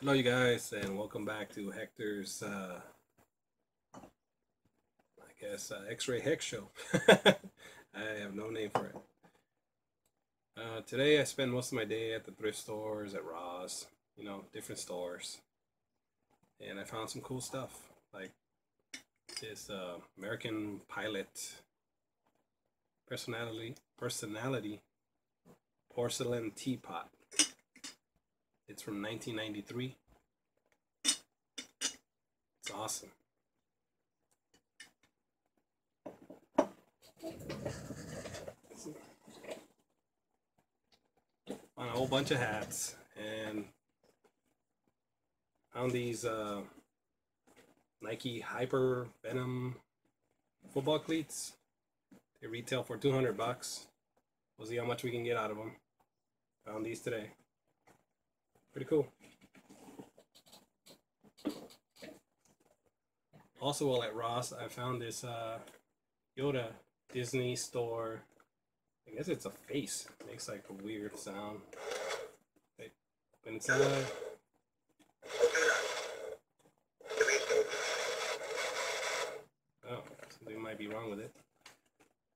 Hello, you guys, and welcome back to Hector's, uh, I guess, uh, X-Ray Hex Show. I have no name for it. Uh, today, I spend most of my day at the thrift stores, at Ross, you know, different stores, and I found some cool stuff, like this uh, American Pilot personality personality porcelain teapot. It's from 1993. It's awesome. On a whole bunch of hats and found these uh, Nike Hyper Venom football cleats. They retail for 200 bucks. We'll see how much we can get out of them. Found these today. Pretty cool. Also, while at Ross, I found this uh, Yoda Disney store. I guess it's a face. It makes like a weird sound. Wait, open inside. Oh, something might be wrong with it.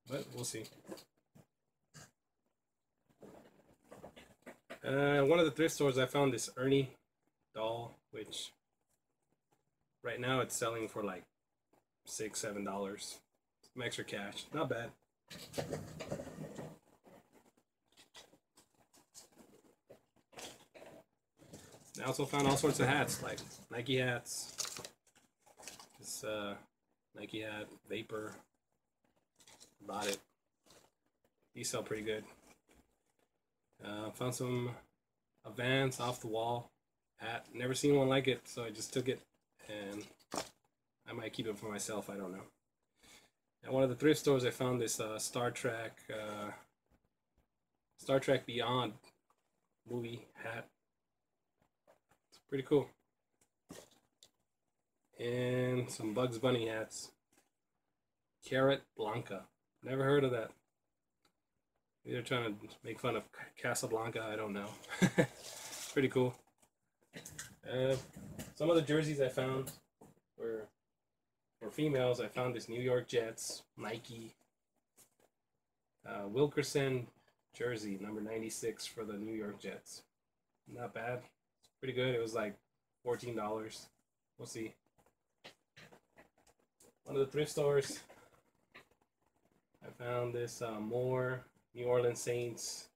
But we'll see. Uh, one of the thrift stores, I found this Ernie doll, which right now it's selling for like six, seven dollars. Some extra cash, not bad. I also found all sorts of hats, like Nike hats. This uh, Nike hat, Vapor. Bought it. These sell pretty good. Uh, found some Vans off the wall hat. Never seen one like it, so I just took it and I might keep it for myself. I don't know. At one of the thrift stores, I found this uh, Star Trek, uh, Star Trek Beyond movie hat. It's pretty cool. And some Bugs Bunny hats. Carrot Blanca. Never heard of that. They're trying to make fun of Casablanca. I don't know. Pretty cool. Uh, some of the jerseys I found were for females. I found this New York Jets Nike uh, Wilkerson jersey, number 96 for the New York Jets. Not bad. It's pretty good. It was like $14. We'll see. One of the thrift stores. I found this uh, more New Orleans Saints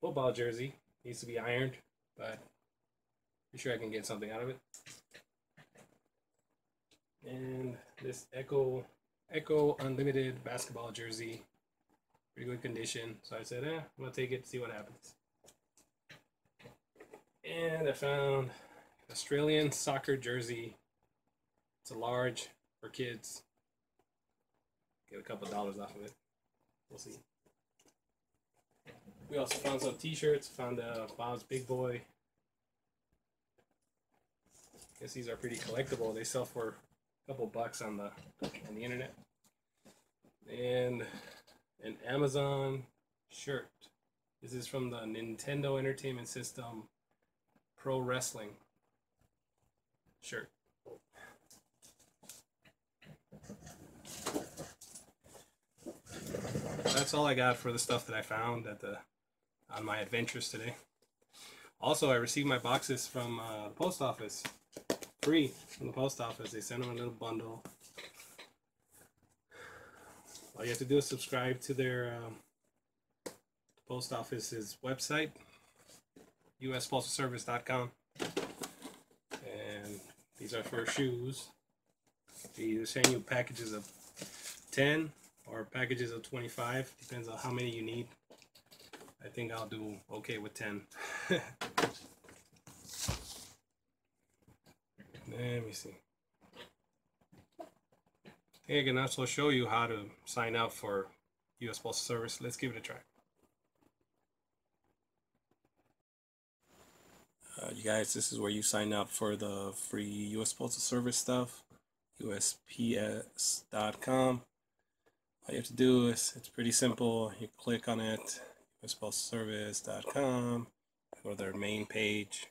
football jersey. Needs to be ironed, but I'm sure I can get something out of it. And this Ecko Ecko Unlimited basketball jersey, pretty good condition. So I said, eh, I'm gonna take it, see what happens. And I found Australian soccer jersey. It's a large for kids. Get a couple dollars off of it. We'll see. We also found some t-shirts, found uh, Bob's Big Boy. I guess these are pretty collectible. They sell for a couple bucks on the on the internet. And an Amazon shirt. This is from the Nintendo Entertainment System Pro Wrestling shirt. That's all I got for the stuff that I found at the on my adventures today. Also, I received my boxes from uh, the post office, free from the post office. They sent them a little bundle. All you have to do is subscribe to their um, post office's website, uspostalservice.com. And these are for shoes. They either send you packages of 10 or packages of 25, depends on how many you need. I think I'll do okay with 10. Let me see. I I can also show you how to sign up for US Postal Service. Let's give it a try. Uh, you guys, this is where you sign up for the free US Postal Service stuff. USPS.com. All you have to do is, it's pretty simple. You click on it, USPostalService.com, go to their main page.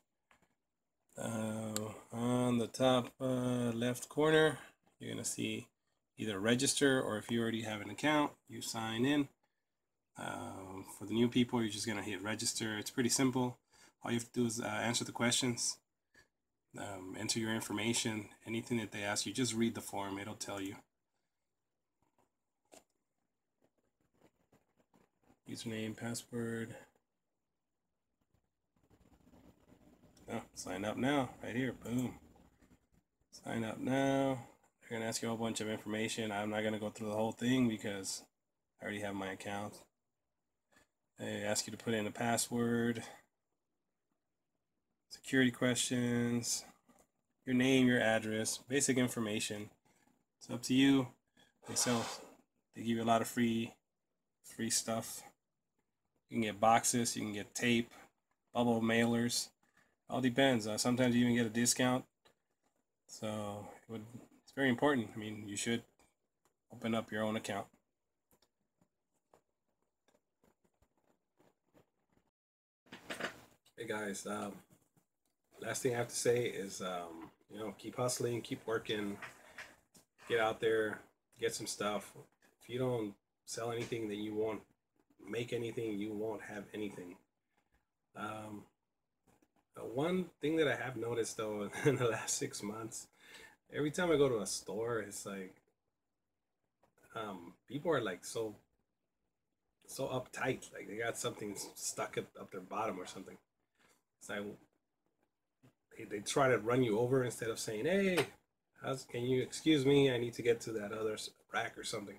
Uh, on the top uh, left corner, you're going to see either register or if you already have an account, you sign in. Um, for the new people, you're just going to hit register. It's pretty simple. All you have to do is uh, answer the questions, um, enter your information, anything that they ask you, just read the form, it'll tell you. Username, password. Oh, sign up now, right here, boom. Sign up now. They're gonna ask you a whole bunch of information. I'm not gonna go through the whole thing because I already have my account. They ask you to put in a password, security questions, your name, your address, basic information. It's up to you. They sell, they give you a lot of free, free stuff. You can get boxes, you can get tape, bubble mailers. All depends. Uh, sometimes you even get a discount. So it would, it's very important. I mean, you should open up your own account. Hey guys, um, last thing I have to say is, um, you know, keep hustling, keep working, get out there, get some stuff. If you don't sell anything, then you won't make anything, you won't have anything. Um, one thing that I have noticed though in the last six months, every time I go to a store, it's like um, people are like so so uptight, like they got something stuck up, up their bottom or something. It's like they, they try to run you over instead of saying, "Hey, how's, can you excuse me? I need to get to that other rack or something."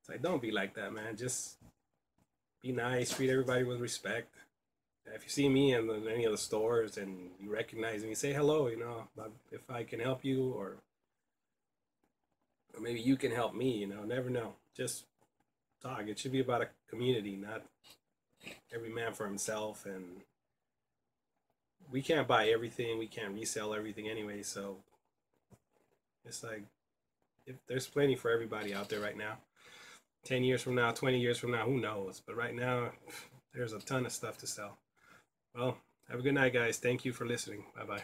It's like don't be like that, man. Just be nice, treat everybody with respect. If you see me in any of the stores and you recognize me, say hello. You know, if I can help you, or or maybe you can help me. You know, never know. Just talk. It should be about a community, not every man for himself. And we can't buy everything. We can't resell everything anyway. So it's like if there's plenty for everybody out there right now. 10 years from now, 20 years from now, who knows? But right now, there's a ton of stuff to sell. Well, have a good night, guys. Thank you for listening. Bye bye.